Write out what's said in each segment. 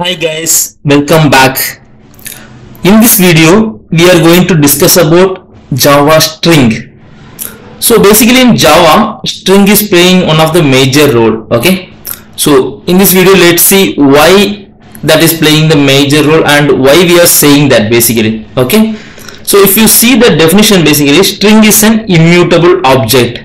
Hi guys, welcome back. In this video, we are going to discuss about Java string. So basically in Java, string is playing one of the major role. Okay. So in this video, let's see why that is playing the major role and why we are saying that basically. Okay. So if you see the definition basically, string is an immutable object.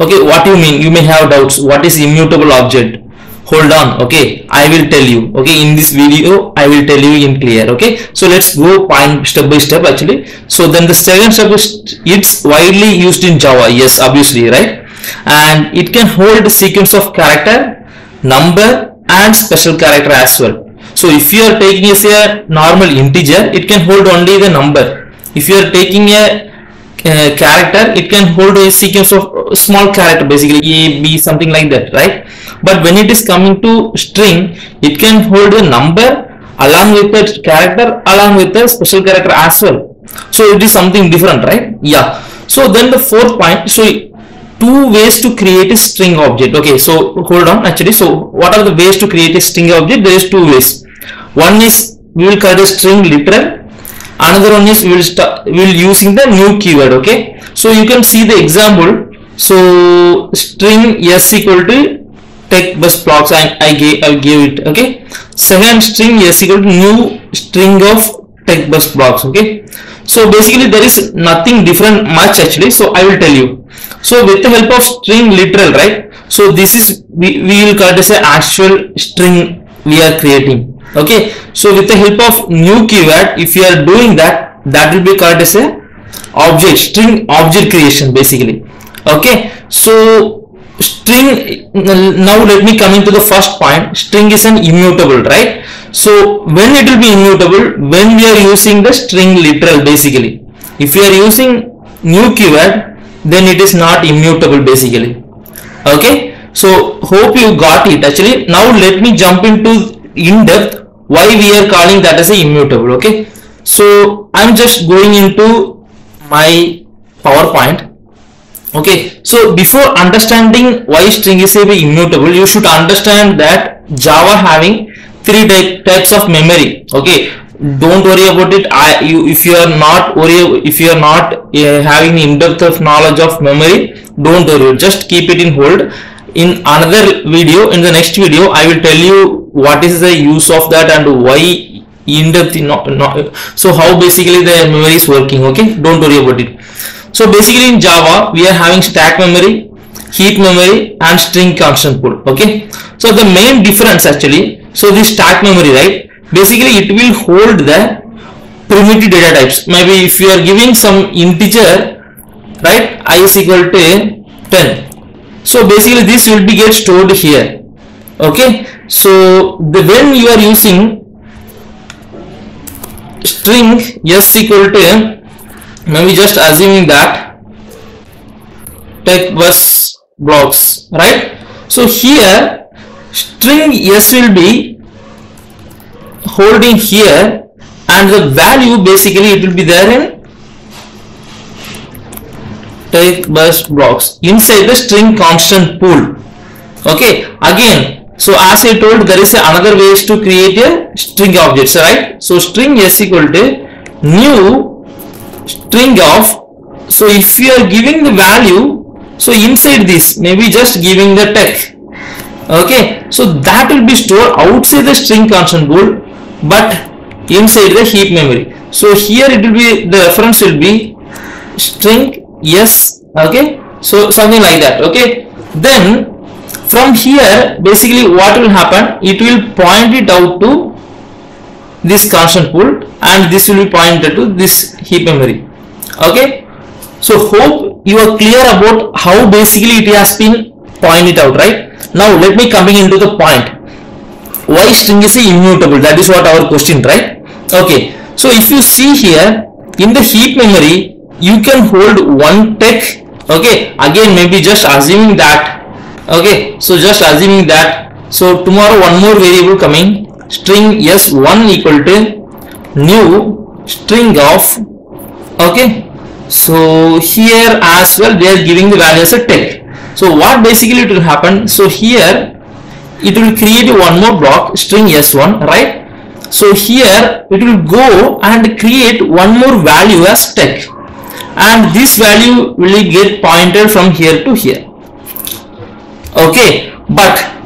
Okay, what do you mean? You may have doubts. What is immutable object? Hold on okay? I will tell you okay? In this video i will tell you in clear okay? So let's go point step by step actually. So then the second step is it's widely used in java yes obviously right? And it can hold sequence of character number and special character as well. So if you are taking a normal integer it can hold only the number. If you are taking a uh, character it can hold a sequence of small character basically a b something like that right? But when it is coming to string it can hold a number along with the character along with the special character as well. So it is something different right? Yeah. So then the fourth point so two ways to create a string object. Okay so hold on actually so what are the ways to create a string object? There is two ways. One is we will call the string literal another one is we will start we will using the new keyword okay? So you can see the example. So string s equal to Tech Buzz Blogs and I gave I it okay? Second string s equal to new string of Tech Buzz Blogs okay? So basically there is nothing different much actually so I will tell you. So with the help of string literal right? So this is we, we will call this a actual string we are creating okay so with the help of new keyword if you are doing that that will be called as a object string object creation basically. Okay so string now let me come into the first point. String is an immutable right? So when it will be immutable? When we are using the string literal basically. If you are using new keyword then it is not immutable basically. Okay so hope you got it. Actually now let me jump into in depth why we are calling that as a immutable okay? So i'm just going into my powerpoint okay? So before understanding why string is a immutable you should understand that java having three type, types of memory okay? Don't worry about it. I, you, if you are not worry if you are not uh, having in-depth of knowledge of memory don't worry. Just keep it in hold. In another video in the next video i will tell you what is the use of that and why in depth so how basically the memory is working okay? Don't worry about it. So basically in java we are having stack memory heap memory and string constant pool okay? So the main difference actually so this stack memory right? Basically it will hold the primitive data types. Maybe if you are giving some integer right i is equal to 10 so basically this will be get stored here okay? So the when you are using string s equal to maybe just assuming that Tech Buzz Blogs right? So here string s will be holding here and the value basically it will be there in text bus blocks inside the string constant pool. Okay? Again so as i told there is another ways to create a string objects right? So string s equal to new string of so if you are giving the value so inside this maybe just giving the text. Okay? So that will be stored outside the string constant pool but inside the heap memory. So here it will be the reference will be string yes okay? So something like that okay? Then from here basically what will happen it will point it out to this constant pool and this will be pointed to this heap memory. Okay? So hope you are clear about how basically it has been pointed out right? Now let me coming into the point. Why string is immutable. That is what our question right? Okay. So if you see here in the heap memory you can hold one text okay? Again maybe just assuming that okay so just assuming that so tomorrow one more variable coming string s1 equal to new string of okay. So here as well they are giving the value as a text so what basically it will happen so here it will create one more block string s1 right? So here it will go and create one more value as tech and this value will get pointed from here to here okay but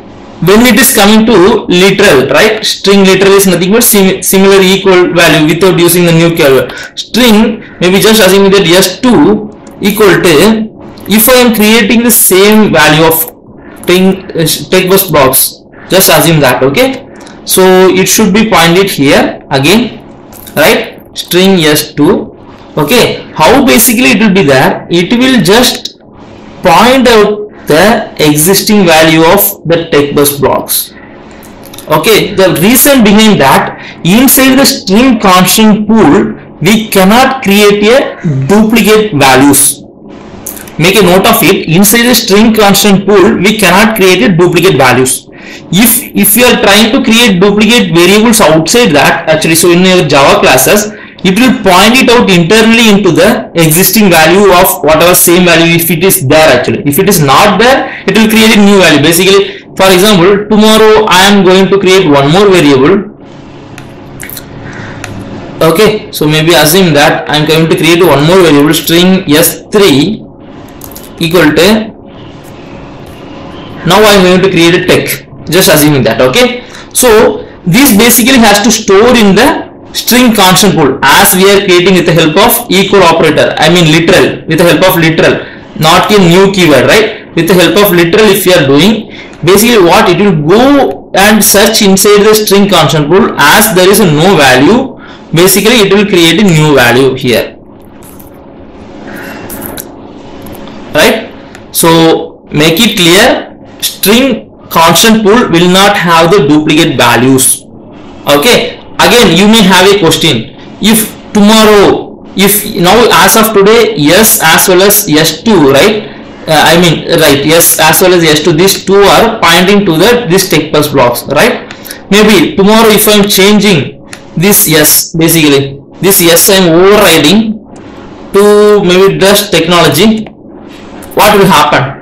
when it is coming to literal right? String literal is nothing but sim similar equal value without using the new keyword string maybe just assuming that s2 equal to if i am creating the same value of uh, Tech Buzz Blogs just assume that okay? So it should be pointed here again right? String s2 okay? How basically it will be there? It will just point out the existing value of the Tech Buzz Blogs. Okay the reason behind that inside the string constant pool we cannot create a duplicate values. Make a note of it. Inside the string constant pool we cannot create a duplicate values. If if you are trying to create duplicate variables outside that actually so in your java classes it will point it out internally into the existing value of whatever same value if it is there actually. If it is not there it will create a new value. Basically for example tomorrow i am going to create one more variable. Okay so maybe assume that i am going to create one more variable string s3 equal to now i am going to create a tech. Just assuming that okay? So this basically has to store in the string constant pool. As we are creating with the help of equal operator i mean literal with the help of literal not a new keyword right? With the help of literal if you are doing basically what it will go and search inside the string constant pool. As there is a no value basically it will create a new value here. Right? So make it clear string constant pool will not have the duplicate values. Okay again you may have a question. If tomorrow if now as of today yes as well as s2 right? Uh, i mean right yes as well as s2 these two are pointing to the this Tech Buzz Blogs right? Maybe tomorrow if i'm changing this yes basically this yes i'm overriding to maybe just technology what will happen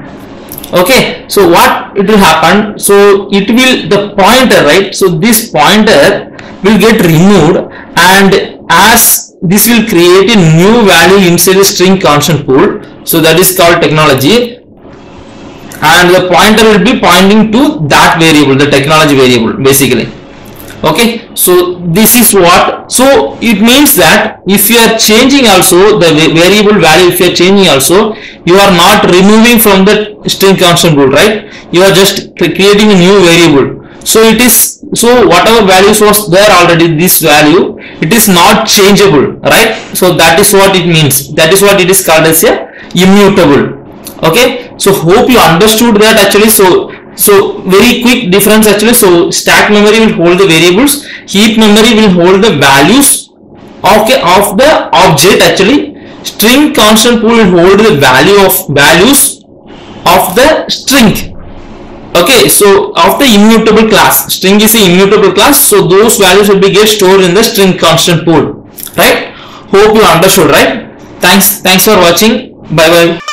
okay so what it will happen so it will the pointer right? So this pointer will get removed and as this will create a new value inside the string constant pool so that is called technology. And the pointer will be pointing to that variable the technology variable basically okay? So this is what so it means that if you are changing also the variable value if you are changing also you are not removing from the string constant pool right? You are just creating a new variable. So it is so whatever values was there already this value it is not changeable right? So that is what it means. That is what it is called as a immutable. Okay? So hope you understood that actually. So so very quick difference actually. So stack memory will hold the variables. Heap memory will hold the values okay of the object actually. String constant pool will hold the value of values of the string. Okay so of the immutable class. String is an immutable class. So those values will be get stored in the string constant pool. Right? Hope you understood right? Thanks thanks for watching. Bye bye